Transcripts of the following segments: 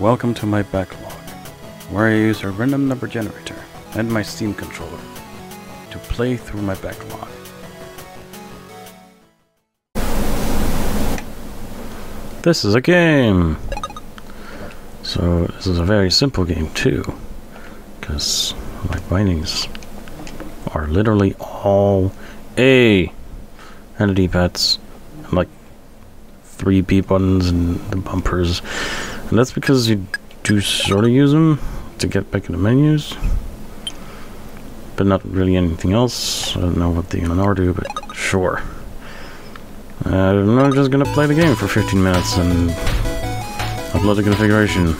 Welcome to my backlog, where I use a random number generator and my Steam controller to play through my backlog. This is a game! So, this is a very simple game too, because my bindings are literally all A and D-pads, and like three B buttons and the bumpers, and that's because you do sort of use them to get back in the menus, but not really anything else. I don't know what the N&R do, but sure. Uh, I'm just gonna play the game for 15 minutes and upload the configuration.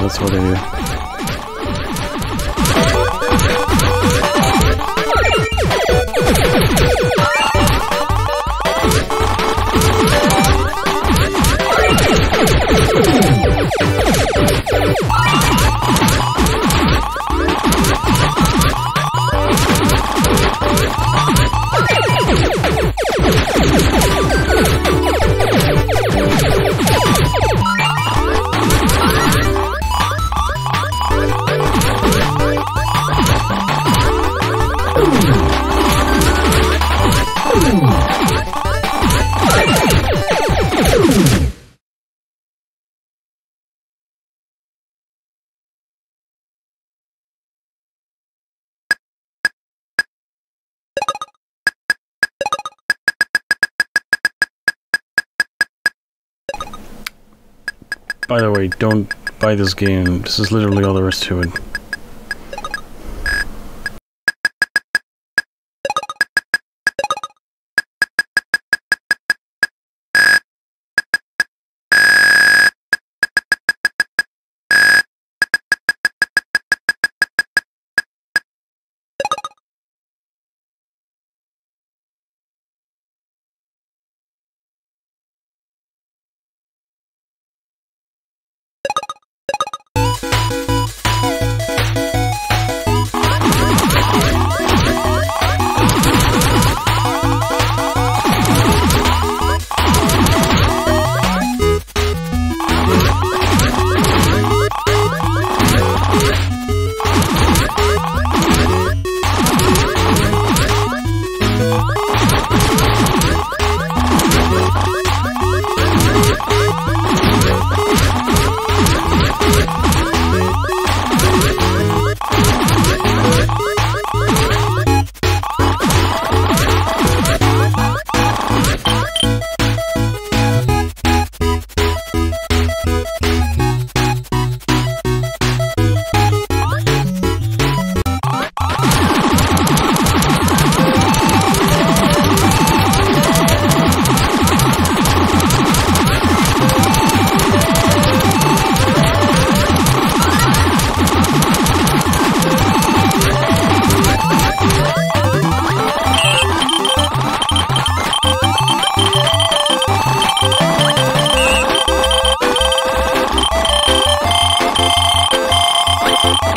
That's what I do. By the way, don't buy this game. This is literally all there is to it.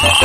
Yeah.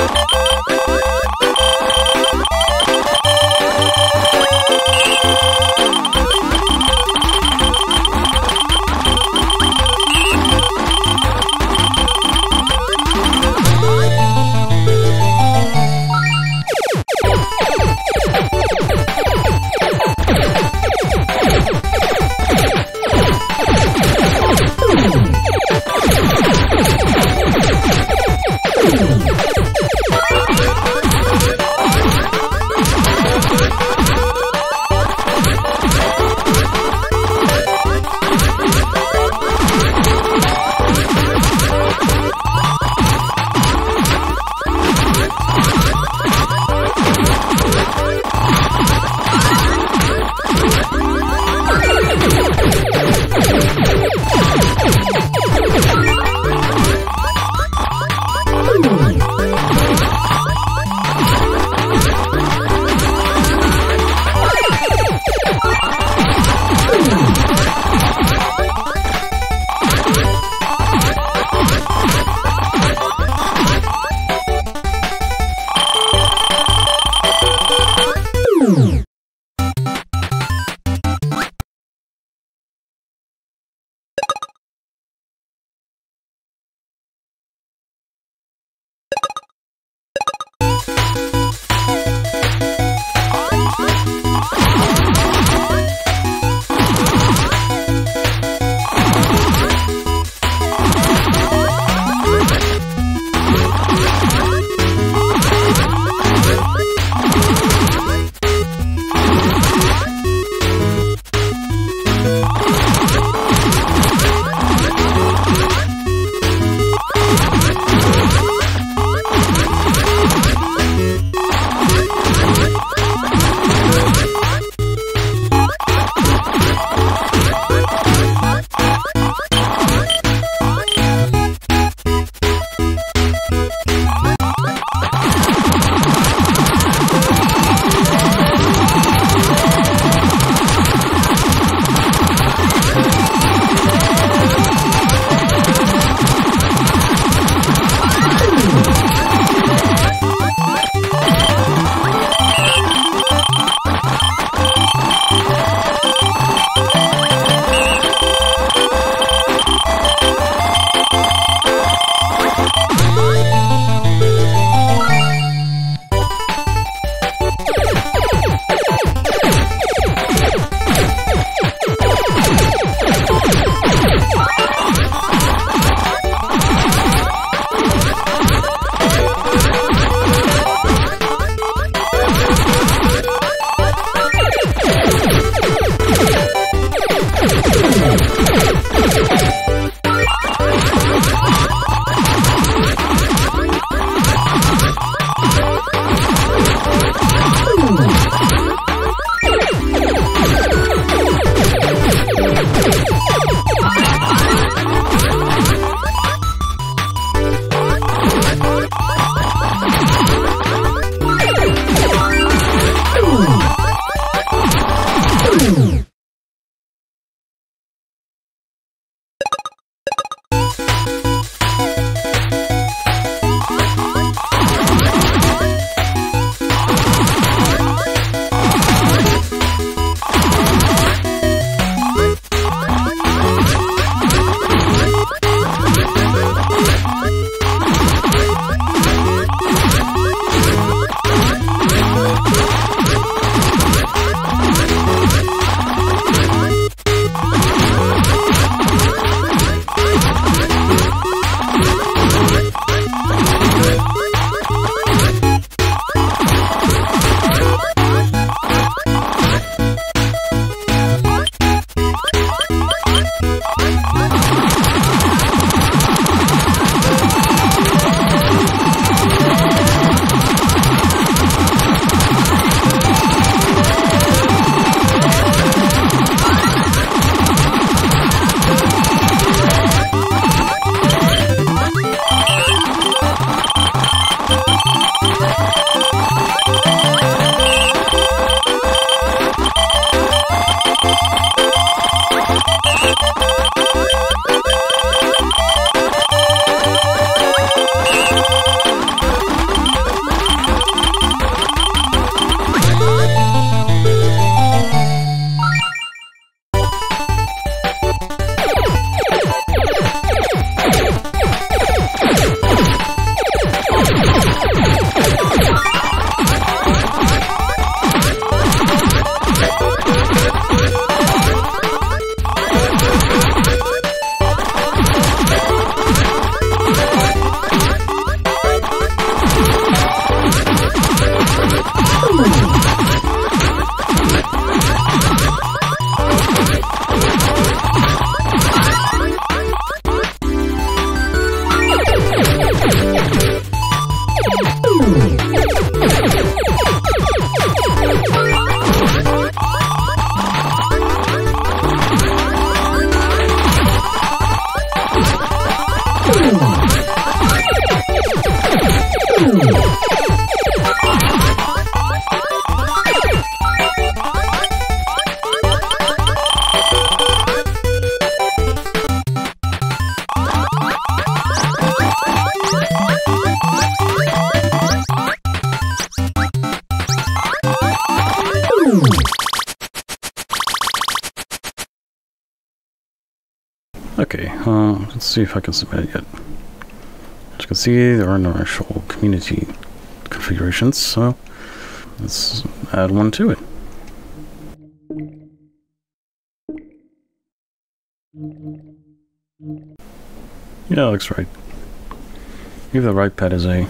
Let's see if I can submit it yet. As you can see, there are no actual community configurations, so let's add one to it. Yeah, looks right. Give the right pet as a